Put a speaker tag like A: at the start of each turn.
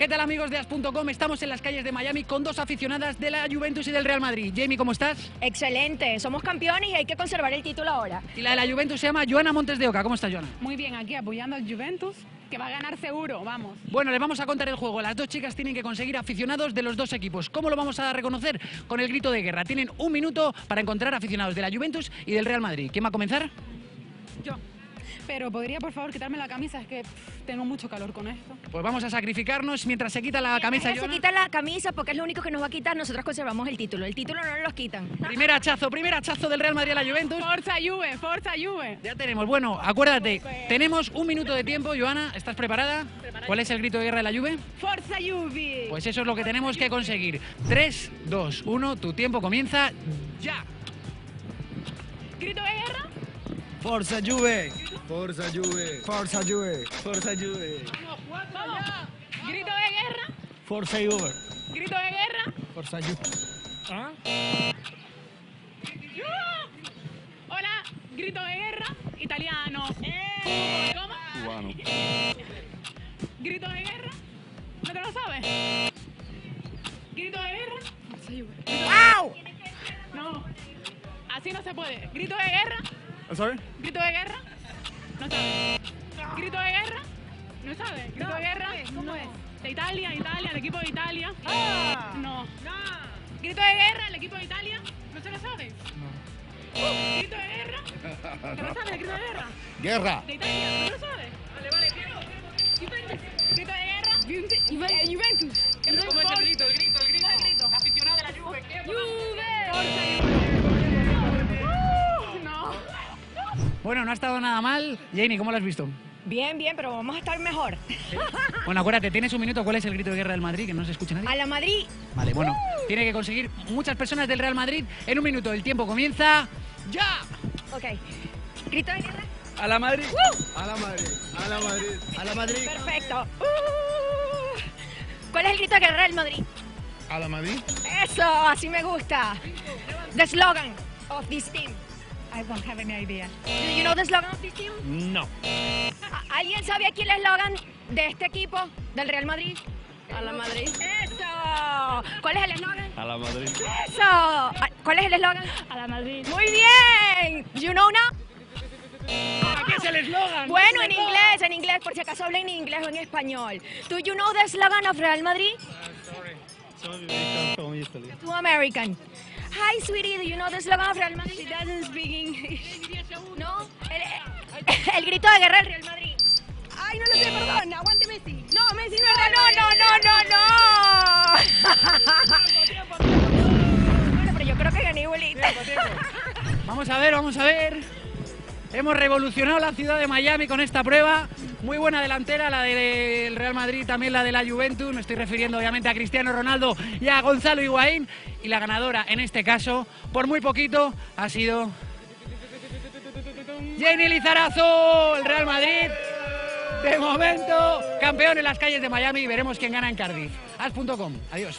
A: ¿Qué tal amigos de As.com? Estamos en las calles de Miami con dos aficionadas de la Juventus y del Real Madrid. Jamie, ¿cómo estás?
B: Excelente, somos campeones y hay que conservar el título ahora.
A: Y la de la Juventus se llama Joana Montes de Oca. ¿Cómo estás, Joana?
C: Muy bien, aquí apoyando al Juventus, que va a ganar seguro, vamos.
A: Bueno, les vamos a contar el juego. Las dos chicas tienen que conseguir aficionados de los dos equipos. ¿Cómo lo vamos a reconocer? Con el grito de guerra. Tienen un minuto para encontrar aficionados de la Juventus y del Real Madrid. ¿Quién va a comenzar?
C: Yo. Pero podría, por favor, quitarme la camisa, es que pff, tengo mucho calor con esto.
A: Pues vamos a sacrificarnos mientras se quita la camisa.
B: Ella se quita la camisa porque es lo único que nos va a quitar, nosotros conservamos el título. El título no nos lo quitan.
A: Primer hachazo, primer hachazo del Real Madrid a la Juventus.
C: Forza Juve, Forza Juve.
A: Ya tenemos. Bueno, acuérdate, tenemos un minuto de tiempo. Joana, ¿estás preparada? ¿Cuál es el grito de guerra de la Juve?
C: Forza Juve.
A: Pues eso es lo que tenemos que conseguir. 3, 2, 1, tu tiempo comienza ya.
C: Grito de guerra.
D: Forza Juve. Forza Juve. Forza Juve. Forza Juve.
C: Vamos. Grito de guerra.
D: Forza Juve.
C: Grito de guerra.
D: Forza Juve. ¿Ah?
C: Hola. Grito de guerra. Italiano. ¿Cómo?
D: Cubano.
C: Grito de guerra. ¿No te lo sabes? Grito de guerra. Forza Juve.
B: ¡Wow!
C: No. Así no se puede. Grito de guerra.
D: I'm sorry?
C: Grito de guerra. No sabe. Grito de guerra. No sabe. Grito de guerra. ¿Cómo es? De Italia, Italia, el equipo de Italia. No. Grito de guerra, el equipo de Italia. ¿No se lo sabe? No. Grito de guerra. ¿Te lo sabes el grito de guerra?
D: Guerra.
C: De Italia. ¿No lo sabes? Vale, vale. Juventus. Grito de guerra. Juventus. Juventus. ¿Cómo es el grito.
A: Bueno, no ha estado nada mal. Janie, ¿cómo lo has visto?
B: Bien, bien, pero vamos a estar mejor.
A: Bueno, acuérdate, tienes un minuto. ¿Cuál es el grito de guerra del Madrid? Que no se escucha nadie.
B: A la Madrid.
A: Vale, bueno, tiene que conseguir muchas personas del Real Madrid en un minuto. El tiempo comienza ya.
B: Ok. Grito de guerra.
D: A la Madrid. A la Madrid. A la Madrid. A la Madrid.
B: Perfecto. Uh. ¿Cuál es el grito de guerra del Madrid?
D: A la Madrid.
B: Eso, así me gusta. The slogan of this team.
C: I don't have any idea.
B: Do you know the slogan of this team?
D: No.
B: ¿A- ¿Alguien sabe aquí el eslogan de este equipo, del Real Madrid?
C: A la Madrid.
B: ¡Eso! ¿Cuál es el eslogan?
D: A la Madrid.
B: ¡Eso! Ah, ¿Cuál es el eslogan?
C: A la Madrid.
B: ¡Muy bien! You know now?
A: Aquí es el eslogan.
B: Bueno, en inglés, en inglés, por si acaso hablan en inglés o en español. Do you know the slogan of Real Madrid?
D: Sorry, come from Italy.
B: Too American. Hi, sweetie, do you know the slogan of Real Madrid?
C: She doesn't speak English.
B: No, el, el grito de guerra del Real Madrid. Ay, no lo sé, perdón, aguante Messi. No, Messi no, no, no, no, no, no. Bueno, pero yo creo que gané bolita.
A: Vamos a ver, vamos a ver. Hemos revolucionado la ciudad de Miami con esta prueba. Muy buena delantera, la del Real Madrid, también la de la Juventus. Me estoy refiriendo obviamente a Cristiano Ronaldo y a Gonzalo Higuaín. Y la ganadora, en este caso, por muy poquito, ha sido Jenny Lizarazo, el Real Madrid. De momento, campeón en las calles de Miami. Veremos quién gana en Cardiff. As.com. Adiós.